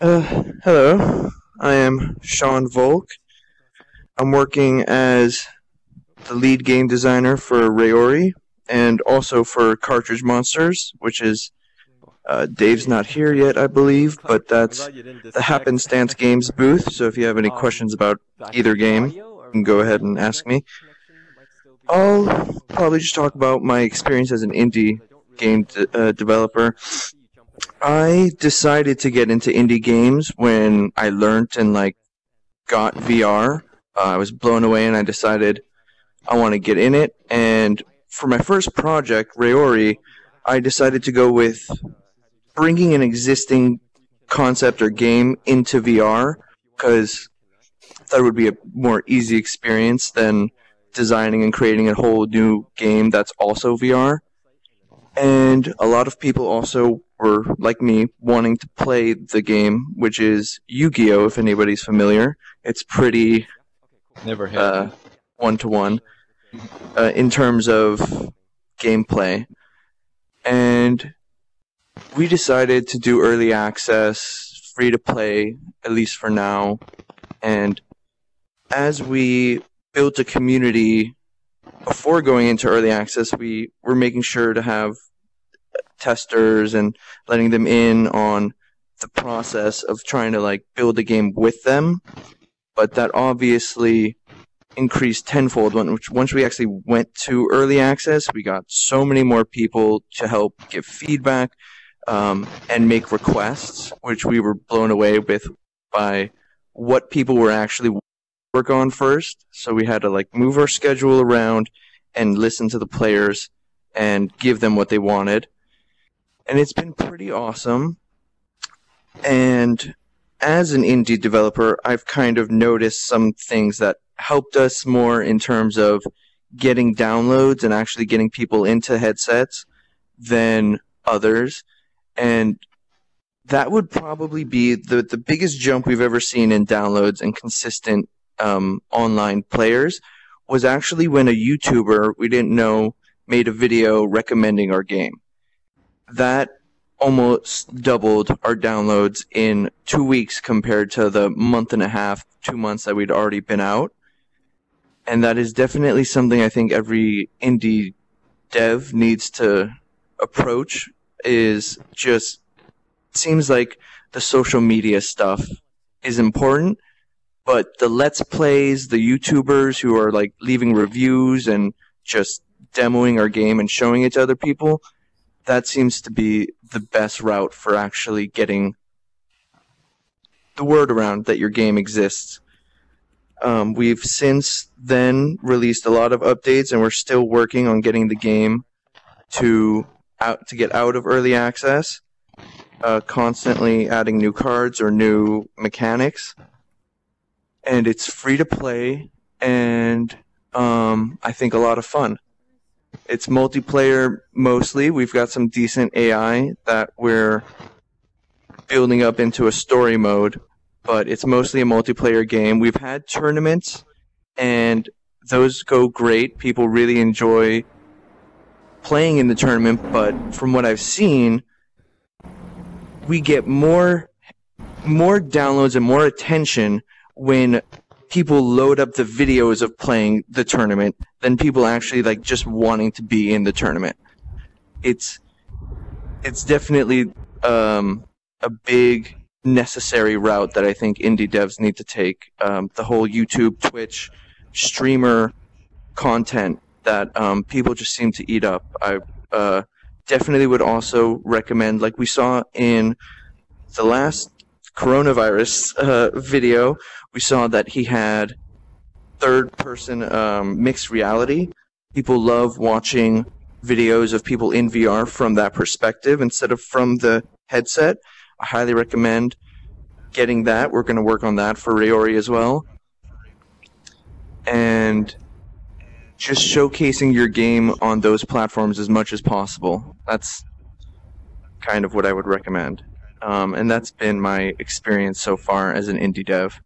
Uh, hello, I am Sean Volk. I'm working as the lead game designer for Re-O-Ri and also for Cartridge Monsters, which is uh, Dave's not here yet, I believe, but that's the Happenstance Games booth. So if you have any questions about either game, you can go ahead and ask me. I'll probably just talk about my experience as an indie game de- uh, developer. I decided to get into indie games when I learned and like got VR. Uh, I was blown away, and I decided I want to get in it. And for my first project, Re-O-Ri, I decided to go with bringing an existing concept or game into VR because that would be a more easy experience than designing and creating a whole new game that's also VR. And a lot of people also were, like me, wanting to play the game, which is Yu Gi Oh! if anybody's familiar. It's pretty Never had. one to one in terms of gameplay. And we decided to do early access, free to play, at least for now. And as we built a community before going into early access, we were making sure to have testers and letting them in on the process of trying to like build a game with them. But that obviously increased tenfold which once we actually went to early access, we got so many more people to help give feedback um, and make requests, which we were blown away with by what people were actually work on first. So we had to like move our schedule around and listen to the players and give them what they wanted. And it's been pretty awesome. And as an indie developer, I've kind of noticed some things that helped us more in terms of getting downloads and actually getting people into headsets than others. And that would probably be the, the biggest jump we've ever seen in downloads and consistent um, online players was actually when a YouTuber we didn't know made a video recommending our game. That almost doubled our downloads in two weeks compared to the month and a half, two months that we'd already been out. And that is definitely something I think every indie dev needs to approach is just seems like the social media stuff is important, but the let's plays, the YouTubers who are like leaving reviews and just demoing our game and showing it to other people, that seems to be the best route for actually getting the word around that your game exists. Um, we've since then released a lot of updates, and we're still working on getting the game to out to get out of early access. Uh, constantly adding new cards or new mechanics, and it's free to play, and um, I think a lot of fun. It's multiplayer mostly. We've got some decent AI that we're building up into a story mode, but it's mostly a multiplayer game. We've had tournaments, and those go great. People really enjoy playing in the tournament, but from what I've seen, we get more more downloads and more attention when people load up the videos of playing the tournament than people actually like just wanting to be in the tournament. It's it's definitely um, a big necessary route that I think indie devs need to take. Um, the whole YouTube, Twitch, streamer content that um, people just seem to eat up. I uh, definitely would also recommend, like we saw in the last coronavirus uh, video, we saw that he had third person um, mixed reality. People love watching videos of people in VR from that perspective instead of from the headset. I highly recommend getting that. We're going to work on that for Re-O-Ri as well. And just showcasing your game on those platforms as much as possible. That's kind of what I would recommend. Um, and that's been my experience so far as an indie dev.